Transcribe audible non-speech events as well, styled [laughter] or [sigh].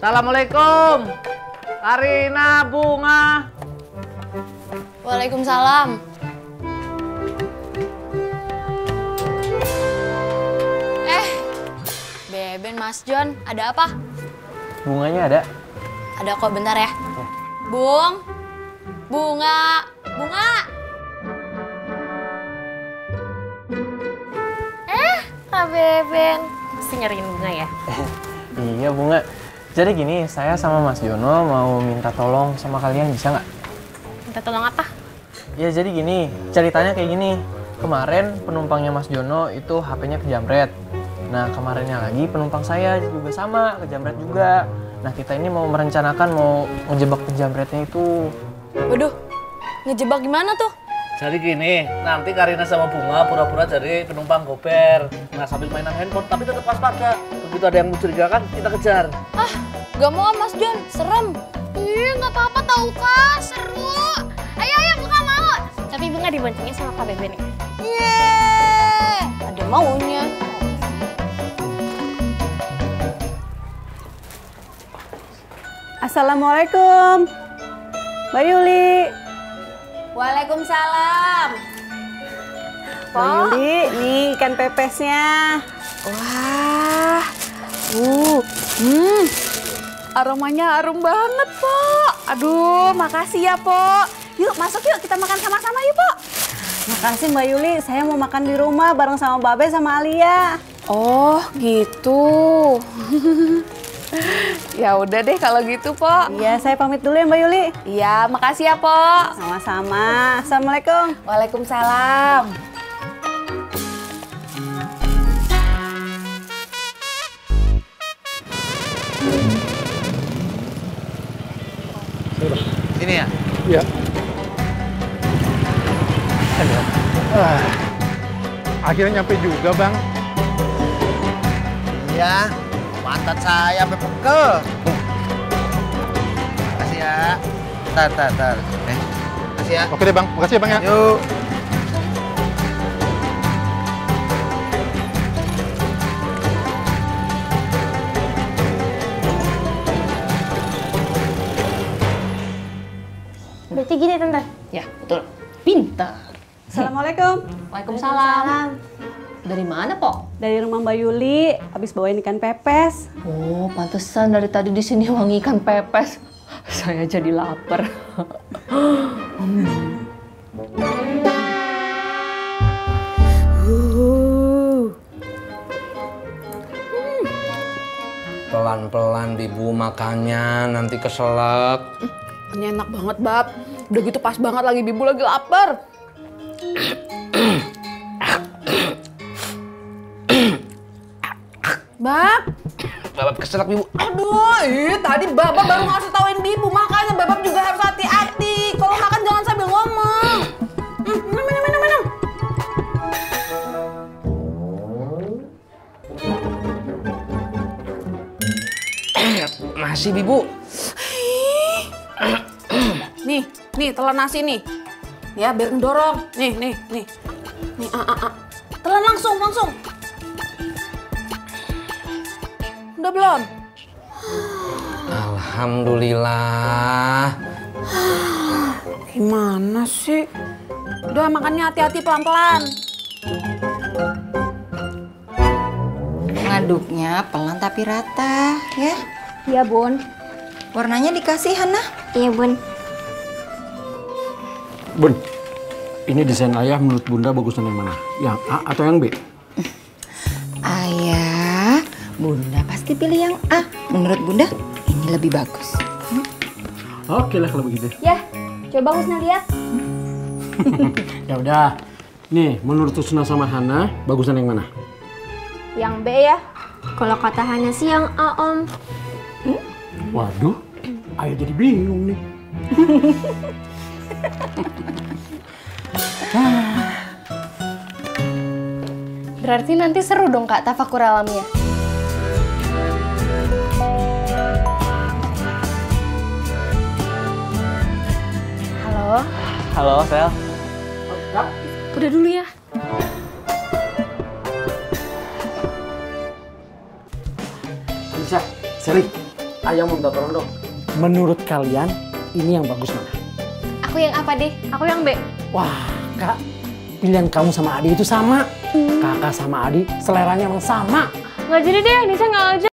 Assalamualaikum. Karina Bunga. Waalaikumsalam. Eh, Beben Mas John, ada apa? Bunganya ada? Ada kok, bentar ya. Bung, bunga, bunga. Eh, Kak Beben. Mesti nyariin bunga ya? [laughs] Iya Bunga. Jadi gini, saya sama Mas Jono mau minta tolong sama kalian bisa nggak? Minta tolong apa? Ya jadi gini, ceritanya kayak gini. Kemarin penumpangnya Mas Jono itu HP-nya kejamret. Nah kemarinnya lagi penumpang saya juga sama, kejamret juga. Nah kita ini mau merencanakan mau ngejebak kejamretnya itu. Waduh, ngejebak gimana tuh? Jadi gini, nanti Karina sama Bunga pura-pura jadi penumpang goper. Nah sambil mainan handphone, tapi tetap waspada. Begitu ada yang mencurigakan, kita kejar. Ah, gak mau Mas John, serem. Ih, nggak apa-apa tahu kak, seru. Ayo, ayo, bunga mau. Tapi bunga diboncengin sama Kak Beben ya? Yeay, ada maunya. Assalamualaikum. Mbak Yuli. Waalaikumsalam. Mbak Yuli, nih ikan pepesnya. Wah, uh, hmm, aromanya harum banget, Po. Aduh, makasih ya, Po. Yuk, masuk yuk, kita makan sama-sama yuk, Po. Makasih Mbak Yuli, saya mau makan di rumah bareng sama Babe sama Alia. Oh, gitu. [laughs] ya udah deh kalau gitu, Po. Iya, saya pamit dulu ya Mbak Yuli. Iya, makasih ya, Po. Sama-sama. Assalamualaikum. Waalaikumsalam. Ini ya? Iya. Ah, akhirnya nyampe juga, Bang. Iya, pantat saya sampai pegel. Makasih ya. Tar, tar, tar. Eh, makasih ya. Oke deh, Bang. Makasih ya, Bang ya. Yuk. Berarti gini tante. Ya, betul. Pintar. Assalamualaikum. Waalaikumsalam. Dari mana, Po? Dari rumah Mbak Yuli, habis bawain ikan pepes. Oh, pantesan dari tadi di sini wangi ikan pepes. [laughs] Saya jadi lapar. Pelan-pelan Bibu makannya, nanti keselak. Ini enak banget, Bab. Udah gitu pas banget lagi Bibu lagi lapar. Bab, Bapak keselak Bibu. aduh, ih, tadi Babak baru ngasih tauin Bibu, makanya Babak juga harus hati-hati. Kalau makan jangan sambil ngomong. Hmm, minum, minum, minum, minum. Masih Bibu. Nih, nih telan nasi nih. Ya, biar ngedorong. Nih, nih, nih. Nih, ah, ah, ah. Telan langsung, langsung. Udah belum? Alhamdulillah. Gimana sih? Udah makannya hati-hati pelan-pelan. Ngaduknya pelan tapi rata, ya. Iya, Bun. Warnanya dikasih, Hana. Iya, Bun. Bun, ini desain ayah menurut Bunda bagusan yang mana? Yang A atau yang B? Bunda pasti pilih yang A. Menurut Bunda, ini lebih bagus. Oke lah kalau begitu. Ya, coba Husna lihat. [laughs] Ya udah. Nih, menurut Tusna sama Hana, bagusan yang mana? Yang B ya. Kalau kata Hana sih yang A, Om. Waduh, ayah jadi bingung nih. [laughs] Berarti nanti seru dong Kak tafakur alamnya. Halo, Sel. udah dulu ya. Bisa, Seri. ayam minta tolong dong. Menurut kalian ini yang bagus mana? Aku yang apa deh? Aku yang B. Wah, Kak, pilihan kamu sama Adi itu sama. Kakak sama Adi seleranya emang sama. Nggak jadi deh, Nisa nggak aja.